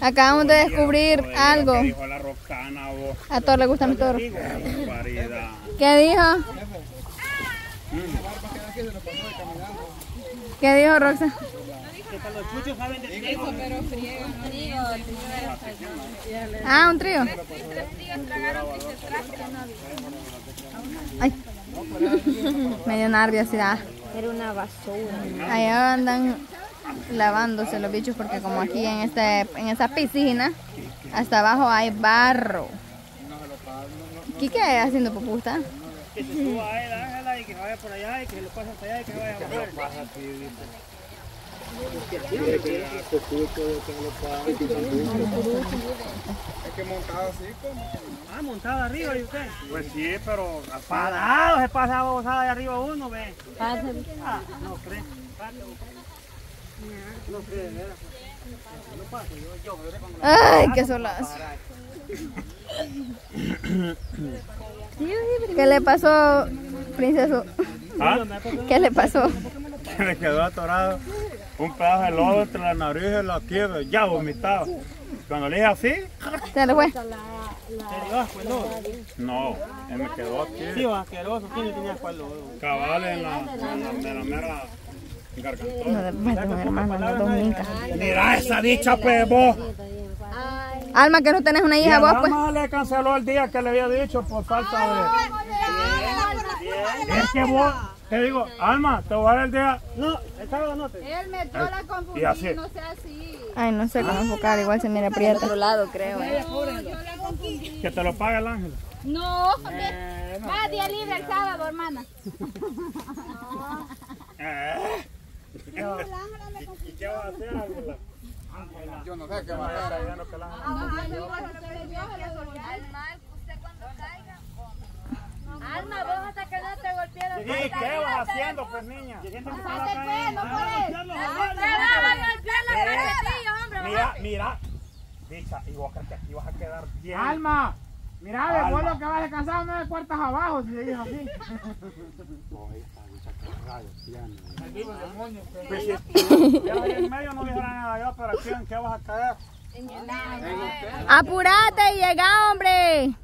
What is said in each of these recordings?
Acabamos de descubrir algo. A todos les gustan los toros. Qué barbaridad. ¿Qué dijo? ¿Qué dijo Roxa? Ah, un trío. Ay. Me dio nerviosidad. Era una basura. Allá andan lavándose los bichos porque como aquí en este en esa piscina hasta abajo hay barro. ¿Qué qué haciendo pupusta? Que se suba a él, Ángela, y que vaya por allá, y que lo pase hasta allá, y que vaya a. Es que montado así como. Ah, montado arriba, ¿y usted? Pues sí, pero Parado, se pasa babosada de arriba uno, ve. Ah, no cree. Ay, qué solazo. ¿Qué le pasó, princeso? ¿Ah? ¿Qué le pasó? que le quedó atorado un pedazo de lodo entre la nariz y la tierra, ya vomitado. Cuando le dije así, Se le fue. te dio pues no. no, él me quedó Sí, aquí, va, asqueroso, ¿quién le tenía cuál lodo? cabal en la, en la, en la mera No, después de mi hermana. Mira esa dicha, pues vos. Alma, que no tenés una hija vos, pues. mamá le canceló el día que le había dicho por falta de... Es que vos, te digo, Alma, te voy a dar el día... No, el sábado no te. Él me la Y así. no sea así. Ay, no sé cómo enfocar, igual se mira aprieta. otro lado, creo. eh. No, yo la confundí. Que te lo pague el ángel. No, hombre. Va día libre el sábado, hermana. ¿Y qué va a hacer, Ángela? Yo no sé qué va a hacer. Alma, vos hasta que no te golpearon. ¿Y qué vas haciendo, pues, niña? Hazte pues, no la. Mira, mira. Dicha, y vos crees que aquí vas a quedar bien. Alma, mira, después lo que vas descansado no de puertas abajo, si seguís así. No, esta dicha que rayos tiene. Pues si ya ahí en medio no dijera nada yo, pero aquí en qué vas a caer. Apurate y llega, hombre.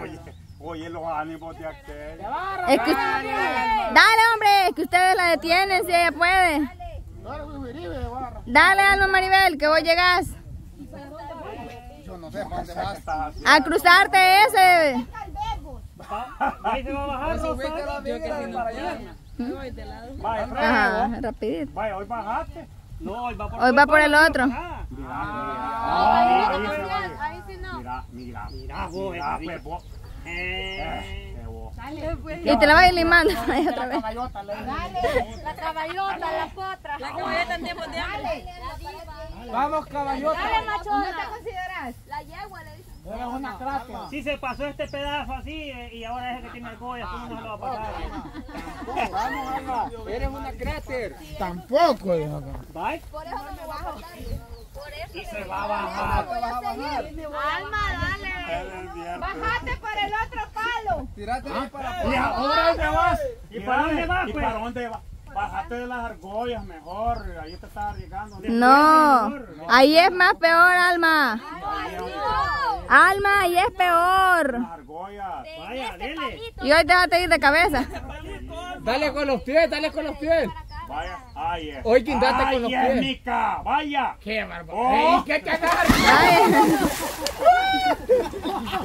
Oye, oye los ánimos de aquel. Es que, dale, hombre, que ustedes la detienen si ella puede. Dale, Alma Maribel, que vos llegás. Yo no sé para dónde vas. A cruzarte ese. Ahí se va a bajar, Ajá, rapidito. Vaya, hoy bajaste. No, él va por Hoy va por el otro. Ah, Mira, ahí se va a ir. Ahí sí no. Mira, mira. Mira, Mira, eh, pues vos. eh. Eh, vos. Y te la vas a ir limando ahí otra vez. La caballota, la potra. La caballota en tiempo de hambre. Vamos, caballota. Dale, machona. ¿Cómo te consideras? Eres una cracker. Si se pasó este pedazo así eh, y ahora es el que tiene el collo, ¿cómo no se lo va a pasar? Vamos, Alma. Eres una cráter. Tampoco, dijo Y se va a bajar. Alma, dale. Bajate por el otro palo. Tirate ahí para ¿Y ahora dónde vas? ¿Y para dónde vas, ¿Y pues? para dónde vas? Bájate de las argollas mejor, ahí te estás arriesgando. No, ahí es más peor, Alma. Alma, ahí es peor. Las argollas. Vaya, dile. Y hoy déjate ir de cabeza. Dale con los pies, dale con los pies. Vaya, ahí es. Hoy quindate con los pies. Mica, vaya. Qué bárbaro. Oh. Ey, ¿Qué? Ay,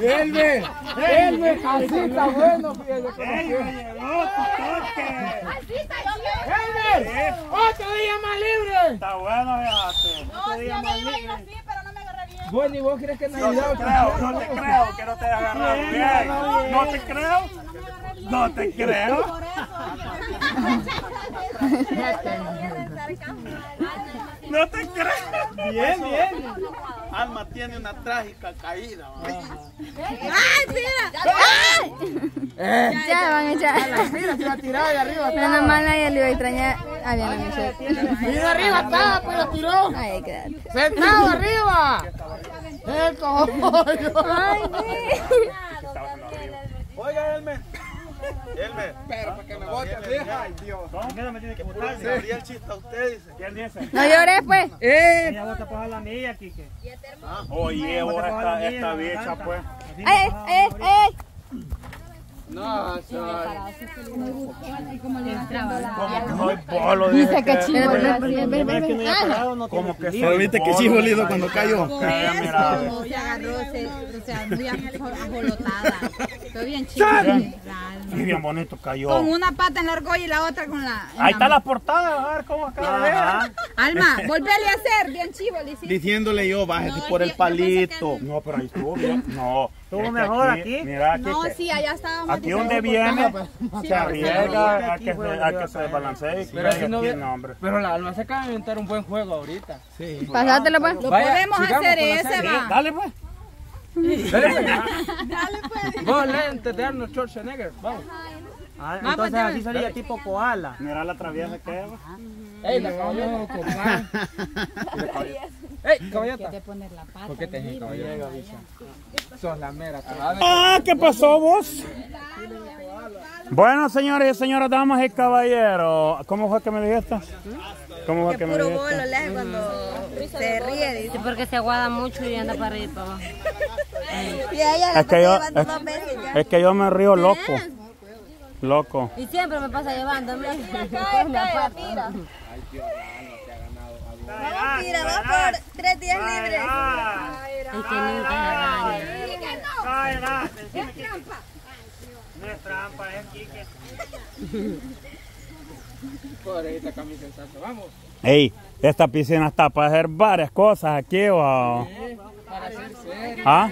Elme, Elme, así está bueno, fíjate con los ¡Ey, pies. me llegó tu toque! Elme, otro día más libre. Está bueno, fíjate. No, si yo iba a ir así, pero no me agarré bien. Bueno, ¿y vos crees que No Navidad? te creo, no te creo que no te agarraron bien. No te creo. No te creo. No te creo. Bien, bien. Alma tiene una trágica caída. ya van a echar. Mira, se va a tirar ahí arriba. Menos mal nadie le iba a extrañar. Ah, bien, la. Mira arriba está, pues lo tiró. Ay, quédate. Sentado arriba. El. Ay, sí. Oiga, Pero para que me vote, vieja. Ay, Dios. ¿Cómo que no me tiene que votar? el chiste a usted, dice. ¿Quién dice? No llores, pues. Ella vota por la mía, Kike. Oye, vos esta, esta bicha, pues. ¡Eh, eh, eh! No, soy. Como que soy polo, Dice que chivo. No Ah, no Como soy viste que bolido, ¿verdad? cuando cayó. No, se agarró, se, muy ajolotada. Fue bien chido. Y bien bonito cayó. Con una pata en la argolla y la otra con la. Ahí la está la portada, a ver cómo acaba de ver. Alma, volvele a hacer, bien chivo. Diciéndole yo, bájate por el palito. No, pero ahí estuvo bien. No. Estuvo mejor aquí. Mira, aquí. No, que- sí, allá estábamos. Aquí donde viene, se arriesga a que se, a que se balancee y Pero si no aquí, no. Pero la alma se acaba de inventar un buen juego ahorita. Pasátelo, pues. Lo podemos hacer ese, va. Dale, pues. Dale pues. Vos lentes de Arnold Schwarzenegger. Vamos. Ah, pues, entonces dame. así sería tipo koala. Mira la traviesa que es. Ey, la caballota. Ey, caballota. ¿Por qué te dije caballota? Sos la mera. Ah, ¿qué pasó vos? Bueno, señores y señoras, damas y caballeros, ¿cómo fue que me dijiste? ¿Cómo fue que, me Puro dijiste? bolo, le cuando se ríe. Dice. Sí, porque se aguada mucho y anda para arriba y. Y ella la Es que yo, es, dos veces ya. es que yo me río loco. Loco. Y siempre me pasa llevándome. Cae, tira. Vamos, tira, por tres días libres. Es que nunca se baña. Cállate. No es trampa, es esta camisa en. Vamos. Ey, esta piscina está para hacer varias cosas aquí, wow. Para hacer serio. ¿Ah?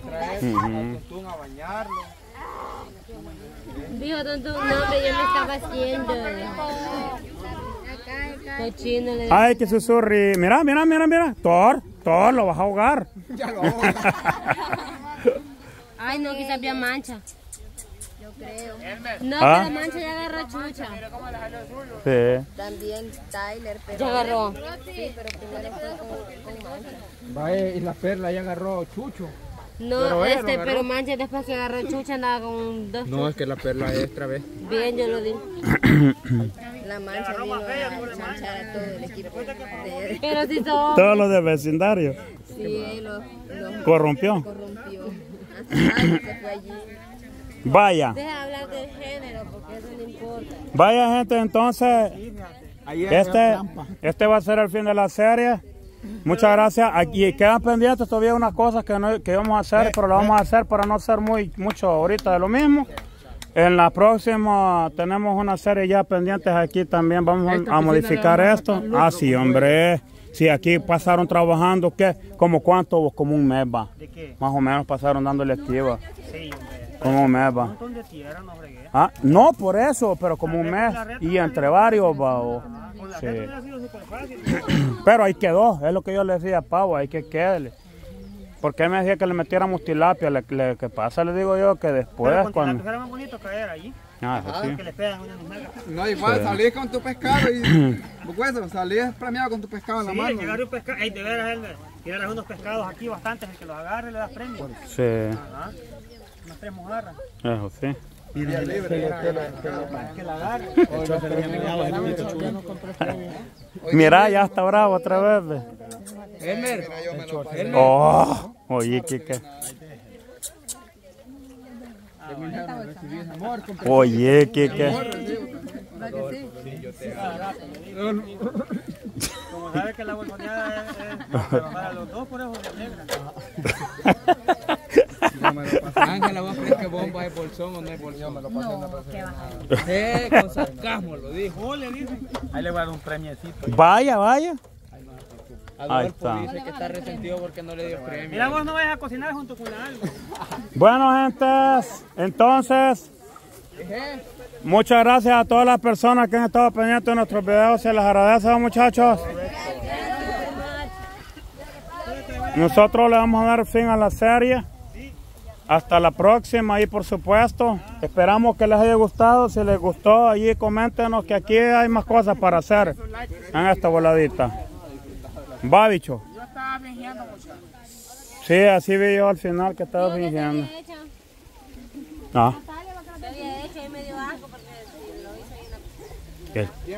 Traer a Tuntún a bañarlo. Dijo tonto un nombre, yo me estaba haciendo. Cochino le Ay, que susurri. Mira, mira, mira, mira. Thor, Thor, lo vas a ahogar. Ya lo Ay, no, quizás había mancha. Yo creo. No, ¿Ah? que la mancha ya agarró chucha. Sí. También Tyler, pero. Ya agarró. Sí, pero primero fue con, con mancha. Vaya, y la perla ya agarró Chucho. No, Pero este, agarró. pero mancha después que agarró chucha andaba con dos No, es que la perla es otra vez. Bien, yo lo di. La mancha vino a manchar a todo el equipo. De, Pero si todo. Todos los de vecindario. sí, lo, lo Corrompió. corrompió. Hasta Mike se fue allí. Vaya. Deja hablar del género porque eso no importa. Vaya, gente, entonces. Este, este va a ser el fin de la serie. Muchas gracias. Aquí quedan pendientes todavía unas cosas que, no, que vamos a hacer, pero lo vamos a hacer para no hacer muy mucho ahorita de lo mismo. En la próxima tenemos una serie ya pendientes aquí también. Vamos a- a modificar esto. Ah, sí, hombre. Sí, aquí pasaron trabajando, ¿qué? ¿Como cuánto? Como un mes va. ¿De qué? Más o menos pasaron dándole activa. Sí, hombre. Como un mes va. Un montón de tierra, no fregué. Ah, no por eso, pero como un mes. Y entre varios va. o- Con la Sí. gente ha sido súper fácil. Pero ahí quedó, es lo que yo le decía a Pau, hay que quedarle. Porque él me decía que le metiéramos tilapia, le, le- ¿qué pasa? Le digo yo que después Pero con cuando... tilapia era más bonito caer allí. Ah, sí. Que le pegan una nalgas. No, igual, salís con tu pescado y. Pues salís premiado con tu pescado en la Sí, mano. que agarre un pescado. Ey, de veras, Elmer. Que agarras unos pescados aquí bastantes. El que los agarre le das premio. Sí, Ajá. Tres mojarras. eso sí. Día libre. Que la agarre. Mira, ya está bravo otra vez. Elmer, Oh, oye, Kike. Oye, Kike. Como sabe que la bolsoneada es, es para los dos, por eso se bolsón o no es bolsón. me lo pasé Eh, con sarcasmo lo dijo. Ahí le voy a dar un premiecito. Vaya, vaya. Ahí Adolfo está. dice que está resentido porque no le dio premio. Mira, vos no vayas a cocinar junto con la alma. Bueno, gente, entonces, muchas gracias a todas las personas que han estado pendientes de nuestros videos. Se les agradece, muchachos. Nosotros le vamos a dar fin a la serie. Hasta la próxima y por supuesto, esperamos que les haya gustado. Si les gustó, allí coméntenos que aquí hay más cosas para hacer en esta voladita. Va, bicho. Yo estaba fingiendo, muchachos. Sí, así vi yo al final que estaba fingiendo. Ah.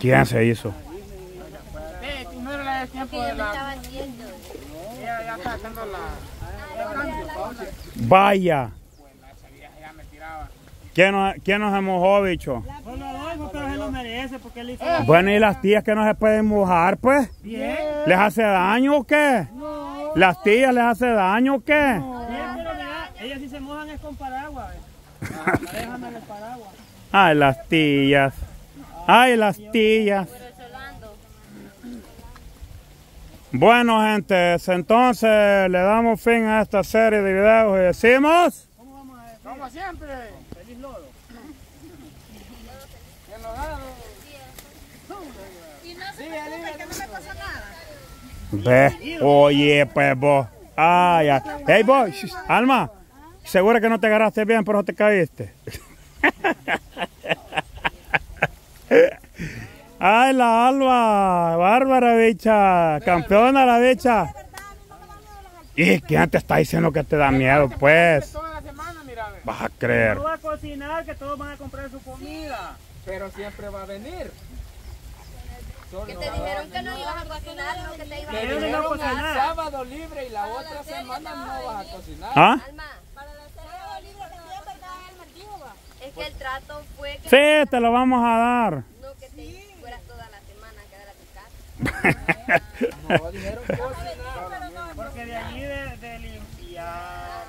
¿Quién se hizo? Sí, primero le da tiempo de la... Ella ya está haciendo la... Vaya. ¿Quién nos, quién nos mojó, bicho? Bueno, Adolfo, pero se lo merece porque hizo... Bueno, ¿y las tías que no se pueden mojar, pues? Bien. ¿Les hace daño o qué? ¿Las tías les hace daño o qué? Bien, pero mira, ellas sí se mojan es con paraguas. paraguas. Ay, las tías. Ay, las tías. Bueno, gente, entonces le damos fin a esta serie de videos y decimos... Como siempre. Feliz lodo. Y no se preocupe que no me pasó nada. Ve, oye, pues vos. Ay, ay. Hey, vos, Alma, seguro que no te agarraste bien, pero te caíste. Ay, la Alba, bárbara bicha, campeona la bicha. ¿Y quién te está diciendo que te da miedo, pues? Vas a creer. No va a cocinar, que todos van a comprar su comida. Pero siempre va a venir. Que te dijeron que no ibas a cocinar, no que te ibas a Pero no cocinar. el sábado libre y la otra semana no vas a cocinar. ¿Ah? Alma, es que el trato fue que Sí, te lo vamos a dar. no que te fueras toda la semana a quedar a tu casa. No, dijeron. Porque de allí de, de limpiar,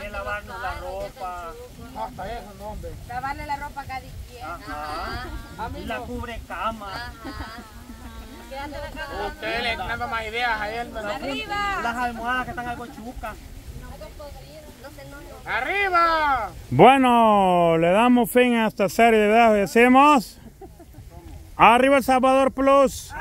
de lavarnos la ropa, hasta eso, no, hombre. Lavarle la ropa a cada quien. Ajá. La cubre cama. Ustedes le dan más ideas a él. ¡Arriba! Las almohadas que están algo chucas. ¡Arriba! Bueno, le damos fin a esta serie de videos y decimos... Arriba El Salvador Plus.